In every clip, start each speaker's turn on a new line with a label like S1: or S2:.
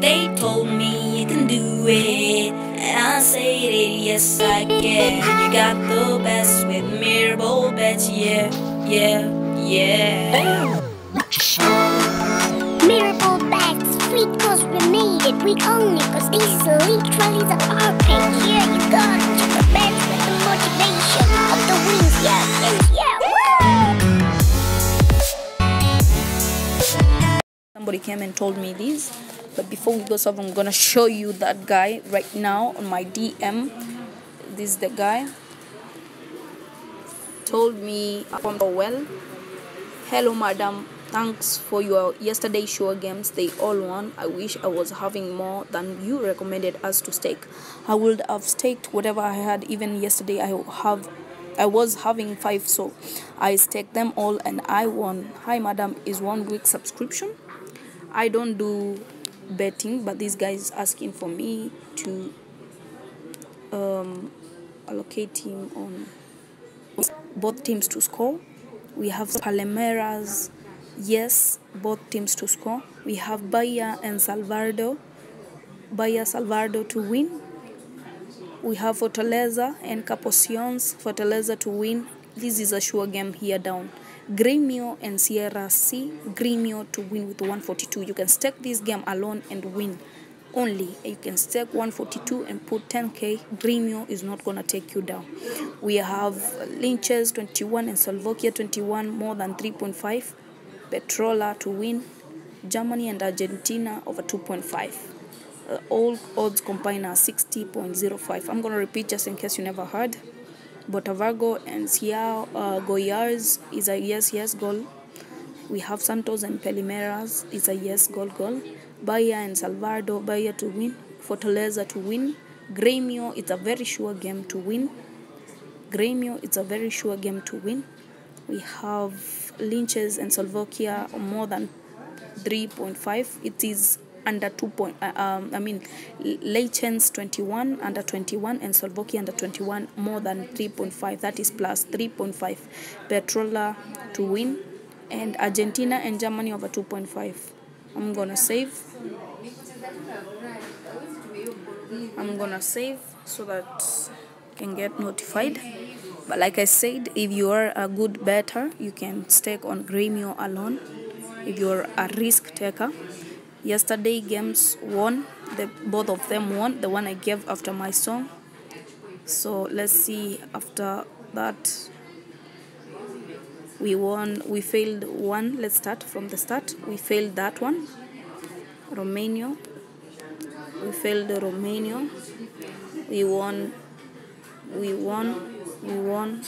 S1: They told me you can do it, and I said it, yes I can. You got the best with Miraball bets, yeah, yeah, yeah.
S2: Miracle bags, sweet cause we made it. We own it cause this is literally the our pick. Here you go, check the bets with the motivation of the wings. Yeah, yes, yeah!
S3: Somebody came and told me this, but before we go serve, I'm gonna show you that guy right now on my DM. This is the guy. Told me I'm well. Hello, madam. Thanks for your yesterday show games. They all won. I wish I was having more than you recommended us to stake. I would have staked whatever I had. Even yesterday, I have. I was having five, so I staked them all and I won. Hi, madam. Is one week subscription? I don't do betting, but this guy is asking for me to um, allocate him on both teams to score. We have Palmeiras, yes, both teams to score. We have Bahia and Salvador, Bahia Salvador to win. We have Fortaleza and Caposions, Fortaleza to win. This is a sure game here down. Gremio and Sierra C, Gremio to win with 142. You can stake this game alone and win only. You can stake 142 and put 10k. Gremio is not gonna take you down. We have Lynches 21 and Slovakia 21 more than 3.5. Petrola to win. Germany and Argentina over 2.5. Uh, all odds combined are 60.05. I'm gonna repeat just in case you never heard. Botafogo and Ciao uh, Goiás is a yes yes goal. We have Santos and Palmeiras is a yes goal goal. Bahia and Salvador Bahia to win. Fortaleza to win. Gremio it's a very sure game to win. Gremio it's a very sure game to win. We have Lynches and Slovakia more than 3.5. It is under 2 point, uh, um, I mean, Leichens 21, under 21, and Slovakia under 21, more than 3.5. That is plus 3.5. Petrola to win, and Argentina and Germany over 2.5. I'm gonna save. I'm gonna save so that can get notified. But like I said, if you are a good better, you can stake on Gremio alone. If you're a risk taker, yesterday games won. The both of them won. The one i gave after my song. So let's see after that. We won we failed one. Let's start from the start. We failed that one. Romania. We failed romania. We won we won we won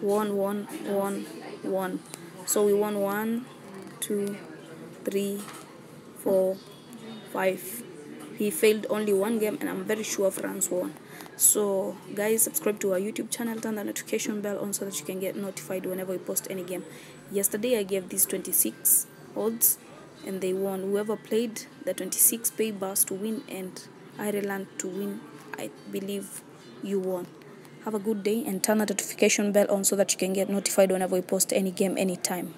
S3: one one one one so we won one two three four, five. He failed only one game, and I'm very sure France won. So, guys, subscribe to our YouTube channel, turn the notification bell on so that you can get notified whenever we post any game. Yesterday, I gave these 26 odds, and they won. Whoever played the 26 pay bars to win and Ireland to win, I believe you won. Have a good day and turn the notification bell on so that you can get notified whenever we post any game anytime.